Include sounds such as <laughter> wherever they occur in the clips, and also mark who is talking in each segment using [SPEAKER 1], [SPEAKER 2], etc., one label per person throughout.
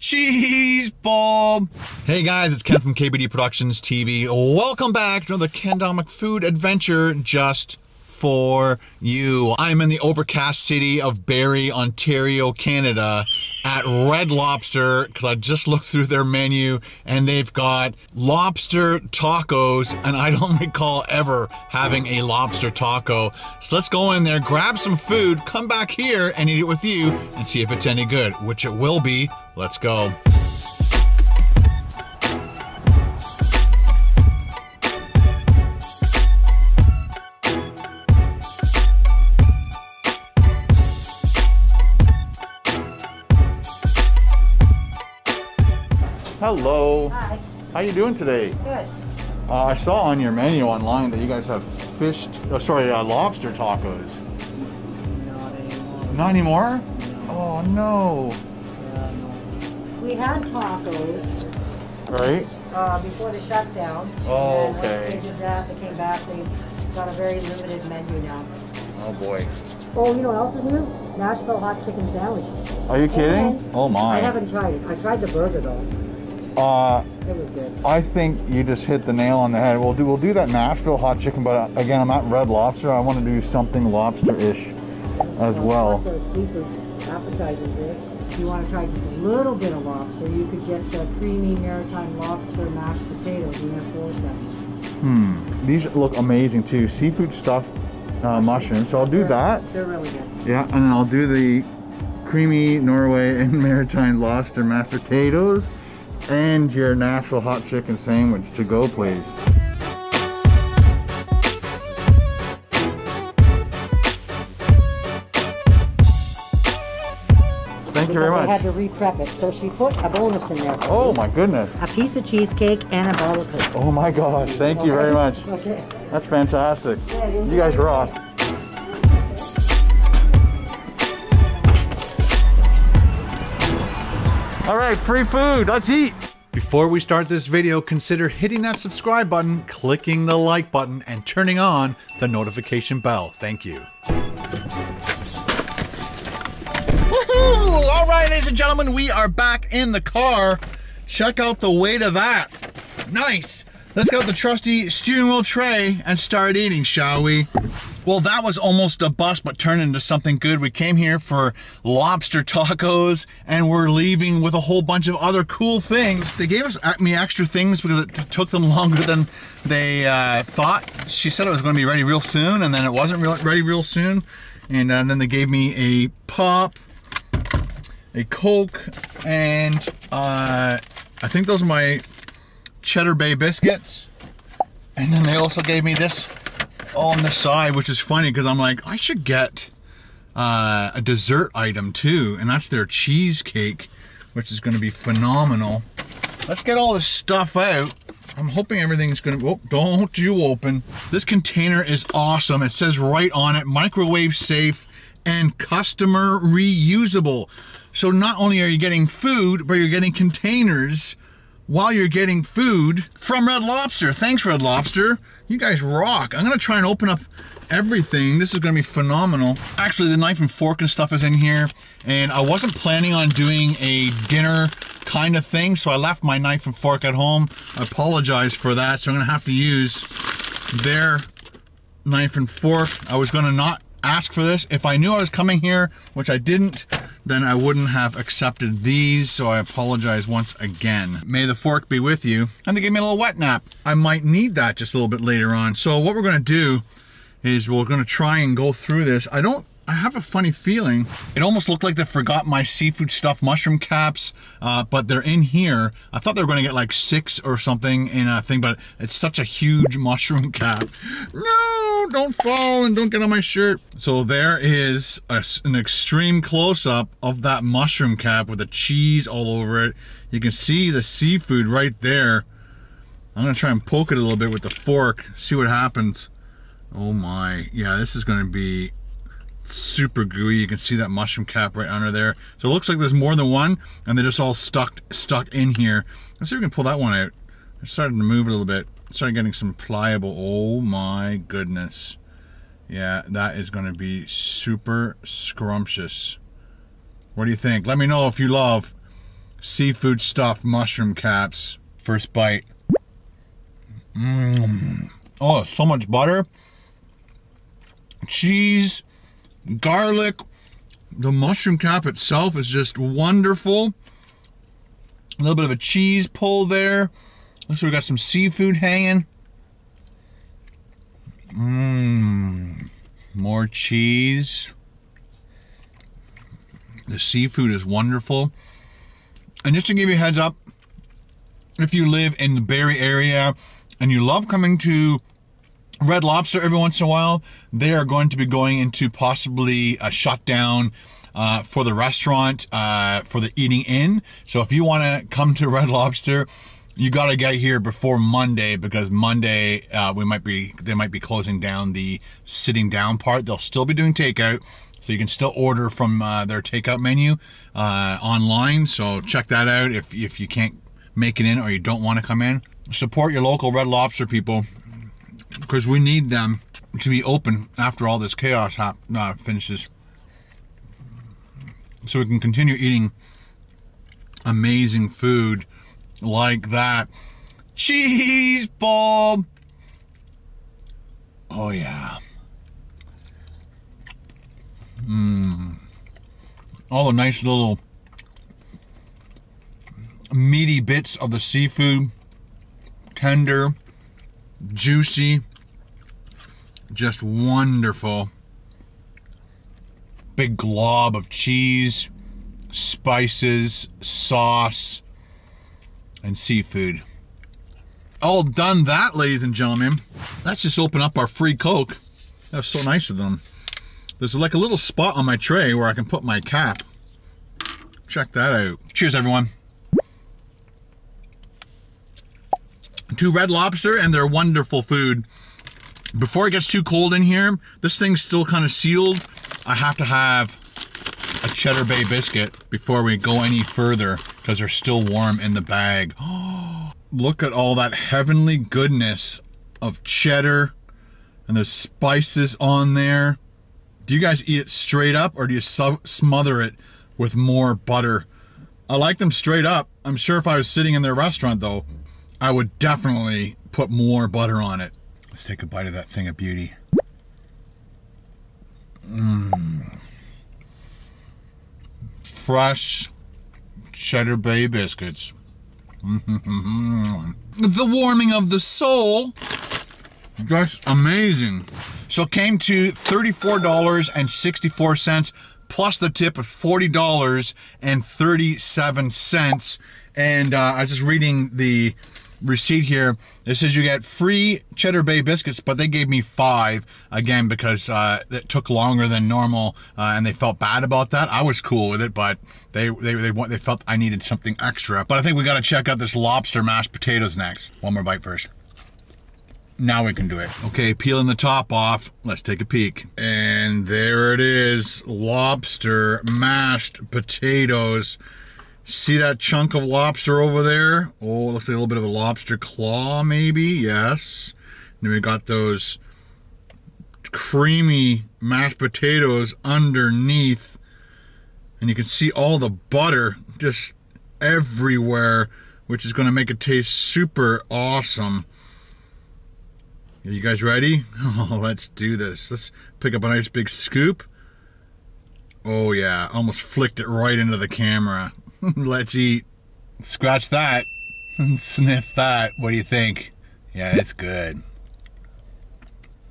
[SPEAKER 1] Cheese Bob! Hey guys, it's Ken from KBD Productions TV. Welcome back to another Ken Domik food adventure just for you. I'm in the overcast city of Barrie, Ontario, Canada at Red Lobster because I just looked through their menu and they've got lobster tacos and I don't <laughs> recall ever having a lobster taco. So let's go in there, grab some food, come back here and eat it with you and see if it's any good, which it will be. Let's go. Hello.
[SPEAKER 2] Hi.
[SPEAKER 1] How are you doing today?
[SPEAKER 2] Good.
[SPEAKER 1] Uh, I saw on your menu online that you guys have fish, oh, sorry, uh, lobster tacos.
[SPEAKER 2] Not anymore.
[SPEAKER 1] Not anymore? Oh no.
[SPEAKER 2] We had tacos
[SPEAKER 1] Right?
[SPEAKER 2] uh, before the shutdown.
[SPEAKER 1] Oh,
[SPEAKER 2] and
[SPEAKER 1] okay.
[SPEAKER 2] once they did that, they came back. They got a very limited menu now.
[SPEAKER 1] Oh boy.
[SPEAKER 2] Oh, you know what else is new? Nashville hot chicken sandwich.
[SPEAKER 1] Are you kidding?
[SPEAKER 2] Okay.
[SPEAKER 1] Oh my.
[SPEAKER 2] I haven't tried it. I tried the burger though.
[SPEAKER 1] Uh,
[SPEAKER 2] It was good.
[SPEAKER 1] I think you just hit the nail on the head. We'll do we'll do that Nashville hot chicken, but uh, again, I'm at Red Lobster. I want to do something lobster-ish as well.
[SPEAKER 2] Appetizers. If you want to try just a little bit of lobster, you could get the creamy maritime lobster mashed potatoes in their four.
[SPEAKER 1] Hmm. These look amazing too. Seafood stuffed uh, mushrooms. So I'll do that.
[SPEAKER 2] They're really good.
[SPEAKER 1] Yeah, and then I'll do the creamy Norway <laughs> and maritime lobster mashed potatoes and your Nashville hot chicken sandwich to go, please. Thank you very
[SPEAKER 2] Because I had to re-prep it. So she put a bonus in there.
[SPEAKER 1] Oh
[SPEAKER 2] me.
[SPEAKER 1] my goodness.
[SPEAKER 2] A piece of cheesecake and a bowl of cake.
[SPEAKER 1] Oh my gosh. Thank you very much.
[SPEAKER 2] Okay.
[SPEAKER 1] That's fantastic. You guys rock. All right, free food. Let's eat. Before we start this video, consider hitting that subscribe button, clicking the like button, and turning on the notification bell. Thank you. Woohoo! All right, ladies and gentlemen, we are back in the car. Check out the weight of that. Nice. Let's get the trusty steering wheel tray and start eating, shall we? Well, that was almost a bust, but turned into something good. We came here for lobster tacos, and we're leaving with a whole bunch of other cool things. They gave us uh, me extra things because it took them <laughs> longer than they uh, thought. She said it was going to be ready real soon, and then it wasn't real, ready real soon. And uh, then they gave me a pop, a Coke, and uh, I think those are my Cheddar Bay biscuits. And then they also gave me this on the side, which is funny because I'm like, I should get uh, a dessert item too, and that's their cheesecake, which is going to be phenomenal. Let's get all this stuff out. I'm hoping everything's gonna, oh, don't you open. This container is awesome. It says right on it, microwave safe and customer reusable. So not only are you getting food, but you're getting containers while you're getting food from Red Lobster. Thanks, Red Lobster. You guys rock. I'm gonna try and open up everything. This is gonna be phenomenal. Actually, the knife and fork and stuff is in here, and I wasn't planning on doing a dinner kind of thing, so I left my knife and fork at home. I apologize for that, so I'm gonna have to use their knife and fork. I was gonna not ask for this. If I knew I was coming here, which I didn't, then I wouldn't have accepted these, so I apologize once again. May the fork be with you. And they gave me a little wet nap. I might need that just a little bit later on. So what we're gonna do is we're gonna try and go through this. I don't I have a funny feeling. It almost looked like they forgot my seafood stuffed mushroom caps, uh, but they're in here. I thought they were going to get like six or something in a thing, but it's such a huge <laughs> mushroom cap. No, don't fall and don't get on my shirt. So there is a, an extreme close-up of that mushroom cap with the cheese all over it. You can see the seafood right there. I'm going to try and poke it a little bit with the fork, see what happens. Oh my, yeah, this is going to be super gooey. You can see that mushroom cap right under there. So it looks like there's more than one, and they're just all stuck stuck in here. Let's see if we can pull that one out. I started to move a little bit. Started getting some pliable. Oh my goodness. Yeah, that is going to be super scrumptious. What do you think? Let me know if you love seafood stuffed mushroom caps. First bite. Mmm. Oh, so much butter, cheese, garlic. The mushroom cap itself is just wonderful. A little bit of a cheese pull there. Looks like we got some seafood hanging. Mmm. More cheese. The seafood is wonderful. And just to give you a heads up, if you live in the Barrie area and you love coming to Red Lobster every once in a while, they are going to be going into possibly a shutdown uh, for the restaurant, uh, for the eating in. So if you want to come to Red Lobster, you got to get here before Monday because Monday uh, we might be they might be closing down the sitting down part. They'll still be doing takeout, so you can still order from uh, their takeout menu uh, online. So check that out if if you can't make it in or you don't want to come in. Support your local Red Lobster people because we need them to be open after all this chaos hap- uh, finishes, so we can continue eating amazing food like that. Cheese ball. Oh yeah. Mmm. All the nice little meaty bits of the seafood. Tender, juicy, just wonderful. Big glob of cheese, spices, sauce and seafood. All done that, ladies and gentlemen. Let's just open up our free Coke. That's so nice of them. There's like a little spot on my tray where I can put my cap. Check that out. Cheers, everyone. To Red Lobster and their wonderful food. Before it gets too cold in here, this thing's still kind of sealed. I have to have a Cheddar Bay biscuit before we go any further because they're still warm in the bag. <gasps> Look at all that heavenly goodness of cheddar and there's spices on there. Do you guys eat it straight up or do you smother it with more butter? I like them straight up. I'm sure if I was sitting in their restaurant though, I would definitely put more butter on it. Let's take a bite of that thing of beauty. Mmm fresh Cheddar Bay biscuits. <laughs> the warming of the soul. That's amazing. So it came to $34.64 plus the tip of $40.37. And uh, I was just reading the receipt here. It says you get free Cheddar Bay biscuits, but they gave me five again because uh, it took longer than normal, uh, and they felt bad about that. I was cool with it, but they they they, want they felt I needed something extra. But I think we got to check out this lobster mashed potatoes next. One more bite first. Now we can do it. Okay, peeling the top off. Let's take a peek. And there it is. Lobster mashed potatoes. See that chunk of lobster over there? Oh, looks like a little bit of a lobster claw, maybe. Yes. And then we got those creamy mashed potatoes underneath. And you can see all the butter just everywhere, which is going to make it taste super awesome. Are you guys ready? <laughs> Oh, let's do this. Let's pick up a nice big scoop. Oh yeah, almost flicked it right into the camera. <laughs> Let's eat. Scratch that. <laughs> Sniff that. What do you think? Yeah, it's good.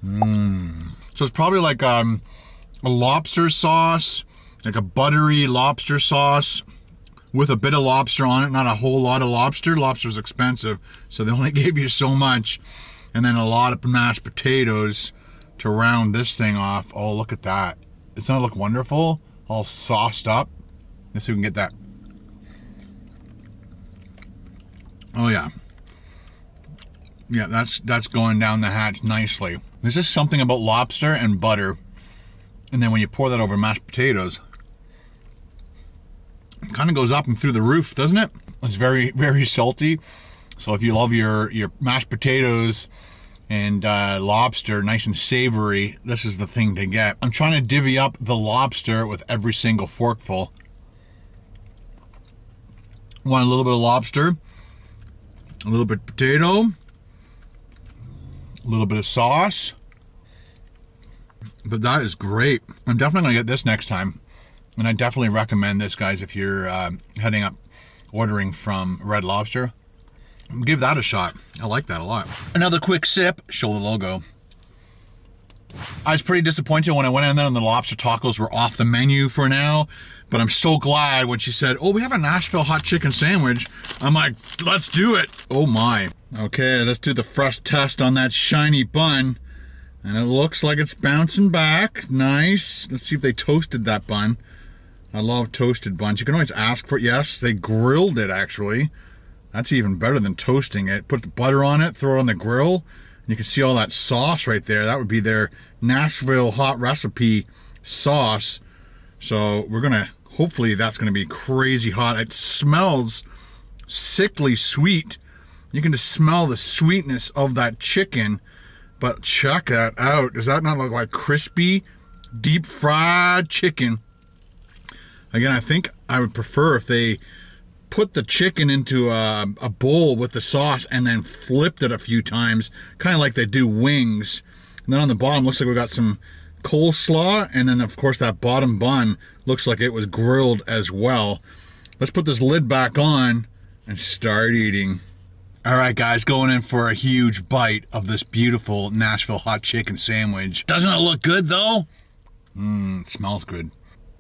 [SPEAKER 1] Mmm. So it's probably like um, a lobster sauce, like a buttery lobster sauce with a bit of lobster on it, not a whole lot of lobster. Lobster's expensive, so they only <laughs> gave you so much. And then a lot of mashed potatoes to round this thing off. Oh, look at that. Doesn't that look wonderful? All sauced up. Let's see if we can get that Oh yeah. Yeah, that's that's going down the hatch nicely. There's just something about lobster and butter. And then when you pour that over mashed potatoes, it kind of goes up and through the roof, doesn't it? It's very, <laughs> very salty. So if you love your, your mashed potatoes and uh, lobster, nice and savory, this is the thing to get. I'm trying to divvy up the lobster with every single forkful. Want a little bit of lobster, a little bit of potato, a little bit of sauce. But that is great. I'm definitely going to get this next time. And I definitely recommend this, guys, if you're uh, heading up ordering from Red Lobster. Give that a shot. I like that a lot. Another quick sip. Show the logo. I was pretty disappointed when I went in there and the lobster tacos were off the menu for now. But I'm so glad when she said, oh, we have a Nashville hot chicken sandwich. I'm like, let's do it. Oh my. Okay, let's do the fresh test on that shiny bun. And it looks like it's bouncing back. Nice. Let's see if they toasted that bun. I love toasted buns. You can always ask for it. Yes, they grilled it actually. That's even better than toasting it. Put the butter on it, throw it on the grill, you can see all that sauce right there. That would be their Nashville hot recipe sauce. So we're gonna, hopefully that's gonna be crazy hot. It smells sickly sweet. You can just smell the sweetness of that chicken. But check that out. Does that not look like crispy, deep fried chicken? Again, I think I would prefer if they put the chicken into a, a bowl with the sauce and then flipped it a few times, kind of like they do wings. And then on the bottom looks like we got some coleslaw, and then of course that bottom bun looks like it was grilled as well. Let's put this lid back on and start eating. All right, guys, going in for a huge bite of this beautiful Nashville hot chicken sandwich. Doesn't it look good, though? Mmm, smells good.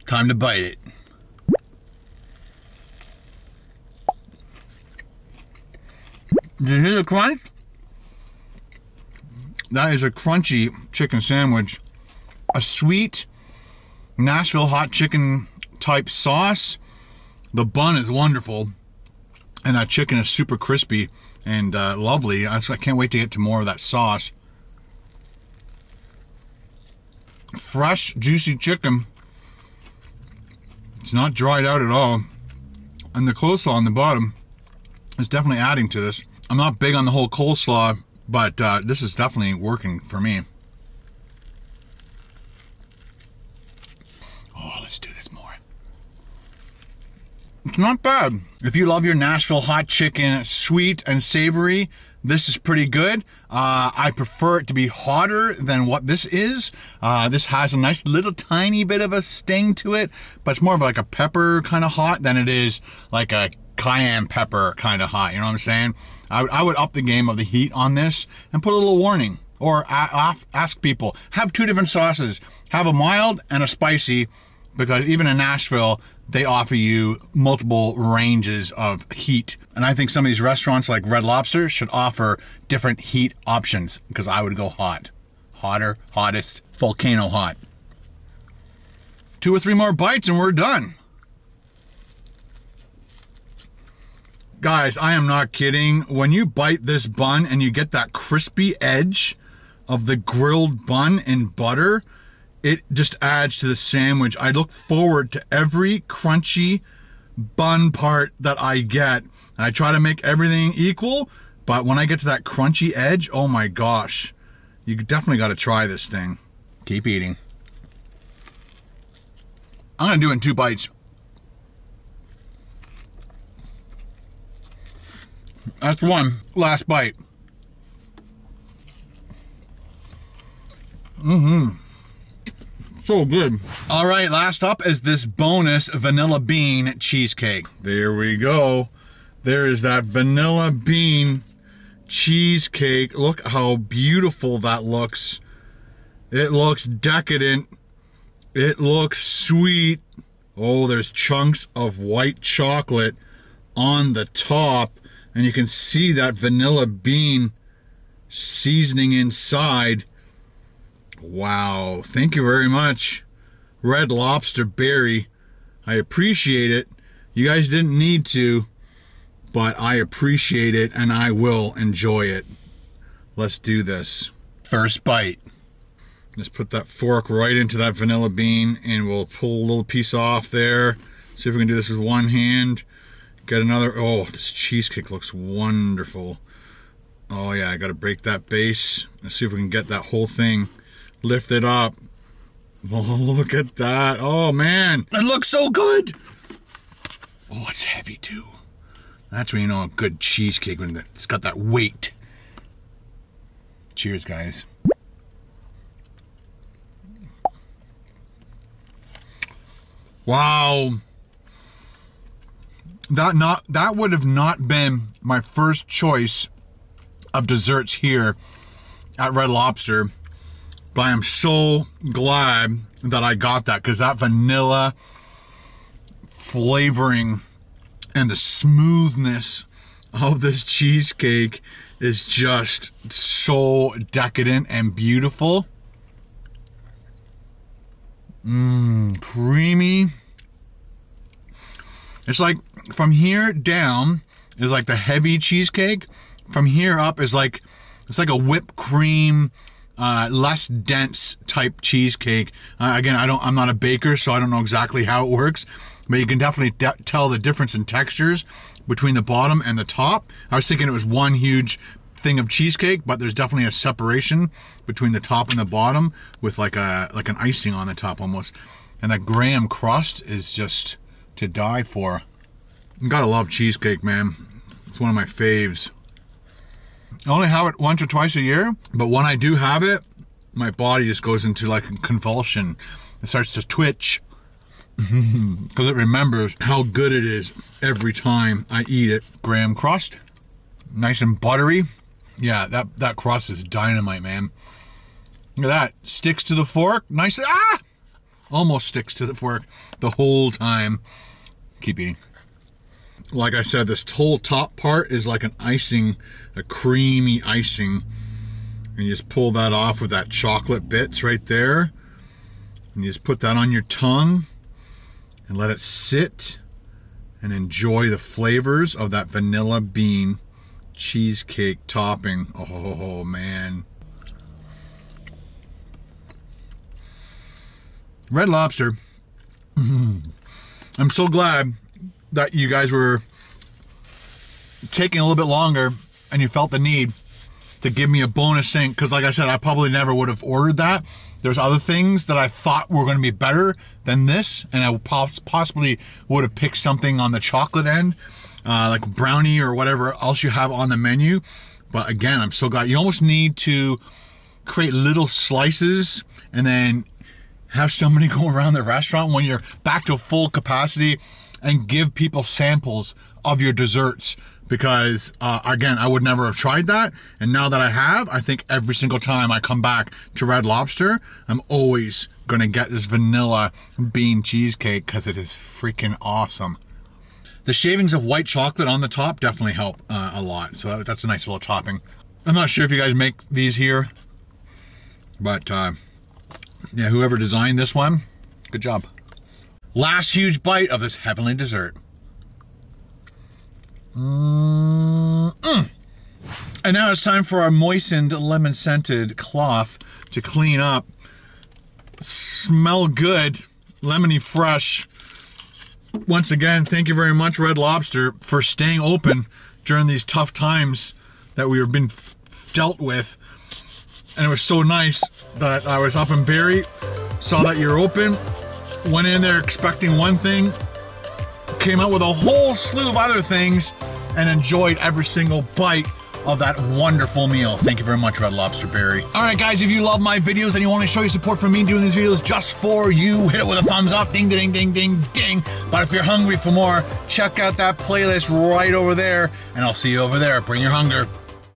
[SPEAKER 1] Time to bite it. Did you hear the crunch? That is a crunchy chicken sandwich. A sweet Nashville hot chicken type sauce. The bun is wonderful. And that chicken is super crispy and uh, lovely. I can't wait to get to more of that sauce. Fresh, juicy chicken. It's not dried out at all. And the coleslaw on the bottom is definitely adding to this. I'm not big on the whole coleslaw, but uh, this is definitely working for me. Oh, let's do this more. It's not bad. If you love your Nashville hot chicken sweet and savory, this is pretty good. Uh, I prefer it to be hotter than what this is. Uh, this has a nice little tiny bit of a sting to it, but it's more of like a pepper kind of hot than it is like a cayenne pepper kind of hot. You know what I'm saying? I would, I would up the game of the heat on this and put a little warning or ask people, have two different sauces. Have a mild and a spicy because even in Nashville, they offer you multiple ranges of heat. And I think some of these restaurants like Red Lobster should offer different heat options because I would go hot. Hotter, hottest, volcano hot. Two or three more bites and we're done. Guys, I am not kidding. When you bite this bun and you get that crispy edge of the grilled bun in butter, it just adds to the sandwich. I look forward to every crunchy bun part that I get. I try to make everything equal, but when I get to that crunchy edge, oh my gosh, you definitely got to try this thing. Keep eating. I'm going to do it in two bites. That's one. Last bite. Mm-hmm. So good. All right, last up is this bonus vanilla bean cheesecake. There we go. There is that vanilla bean cheesecake. Look how beautiful that looks. It looks decadent. It looks sweet. Oh, there's chunks of white chocolate on the top and you can see that vanilla bean seasoning inside. Wow, thank you very much, Red Lobster Barrie. I appreciate it. You guys didn't need to, but I appreciate it and I will enjoy it. Let's do this. First bite. Just put that fork right into that vanilla bean and we'll pull a little piece off there. See if we can do this with one hand. Get another, oh, this cheesecake looks wonderful. Oh yeah, I gotta break that base. Let's see if we can get that whole thing lifted up. <laughs> Oh, look at that. Oh man, it looks so good. Oh, it's heavy too. That's when you know a good cheesecake when it's got that weight. Cheers, guys. Wow. That not that would have not been my first choice of desserts here at Red Lobster. But I am so glad that I got that because that vanilla flavoring and the smoothness of this cheesecake is just so decadent and beautiful. Mmm, creamy. It's like from here down is like the heavy cheesecake. From here up is like it's like a whipped cream, uh, less dense type cheesecake. Uh, again, I don't. I'm not a baker, so I don't know exactly how it works, but you can definitely de tell the difference in textures between the bottom and the top. I was thinking it was one huge thing of cheesecake, but there's definitely a separation between the top and the bottom with like a like an icing on the top almost. And that graham crust is just to die for. You gotta love cheesecake, man. It's one of my faves. I only have it once or twice a year, but when I do have it, my body just goes into like a convulsion. It starts to twitch <laughs> because it remembers how good it is every time I eat it. Graham crust, nice and buttery. Yeah, that, that crust is dynamite, man. Look at that. Sticks to the fork. Nice. Ah! Almost sticks to the fork the whole time. Keep eating. Like I said, this whole top part is like an icing, a creamy icing. And you just pull that off with that chocolate bits right there. And you just put that on your tongue and let it sit and enjoy the flavors of that vanilla bean cheesecake topping. Oh, man. Red Lobster. <clears throat> I'm so glad that you guys were taking a little bit longer and you felt the need to give me a bonus thing because like I said I probably never would have ordered that. There's other things that I thought were going to be better than this and I possibly would have picked something on the chocolate end uh, like brownie or whatever else you have on the menu. But again I'm so glad. You almost need to create little slices and then have somebody <laughs> go around the restaurant when you're back to full capacity and give people samples of your desserts. Because uh, again i would never have tried that. And now that i have i think every single time i come back to red lobster i'm always gonna get this vanilla bean cheesecake because it is freaking awesome. The shavings of white chocolate on the top definitely help uh, a lot. So that's a nice little topping. I'm not sure if you guys make these here but uh, yeah whoever designed this one good job Last huge bite of this heavenly dessert. Mm -mm. And now it's time for our moistened lemon scented cloth to clean up. Smell good, lemony fresh. Once again, thank you very much, Red Lobster, for staying open during these tough times that we have been dealt with. And it was so nice that I was up in Barrie, saw that you're open, went in there expecting one thing, came out with a whole slew of other things, and enjoyed every single bite of that wonderful meal. Thank you very much, Red Lobster Barrie. All right, guys, if you love my videos and you want to show your support for me doing these videos just for you, hit it with a thumbs up, ding, ding, ding, ding, ding. But if you're hungry for more, check out that playlist right over there, and I'll see you over there. Bring your hunger.